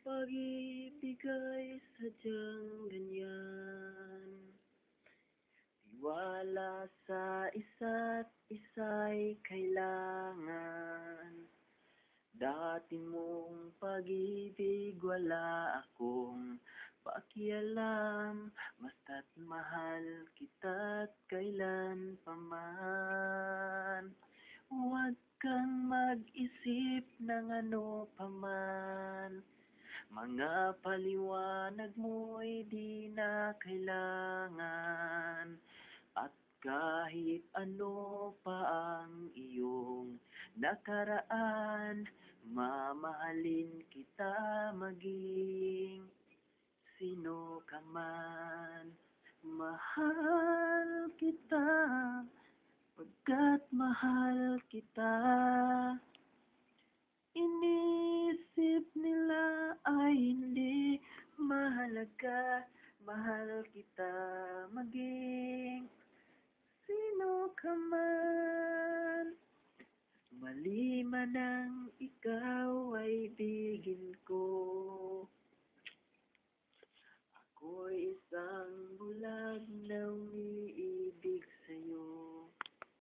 pag-ibig ay sadyang ganyan. Tiwala sa isa't isa'y kailangan. Dati mong pag-ibig wala akong pakialam. Basta't mahal kita't kailan paman Huwag kang mag-isip ng ano paman Mga paliwanag mo'y di na kailangan. At kahit ano pa ang iyong nakaraan Mamahalin kita maging sino ka man. Mahal kita pagkat mahal kita mahalaga Mahal kita maging sino ka man. Mali man ang ikaw ay bigin ko